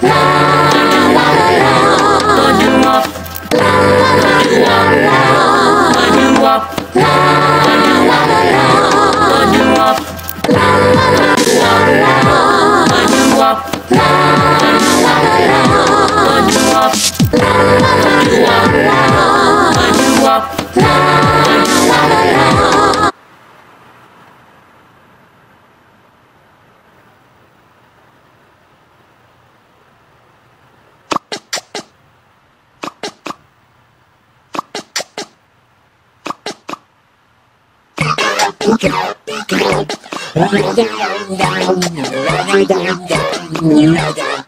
time. look out, look out. Look out, down, down, down, down, down, down, down.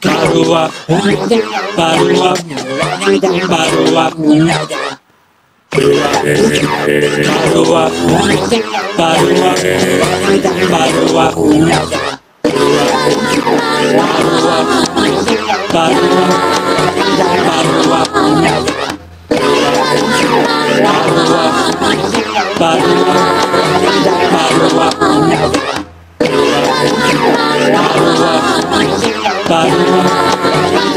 Parua, parua, parua, parua, parua. Parua, parua, parua, parua. Parua, parua, parua, parua. Bye.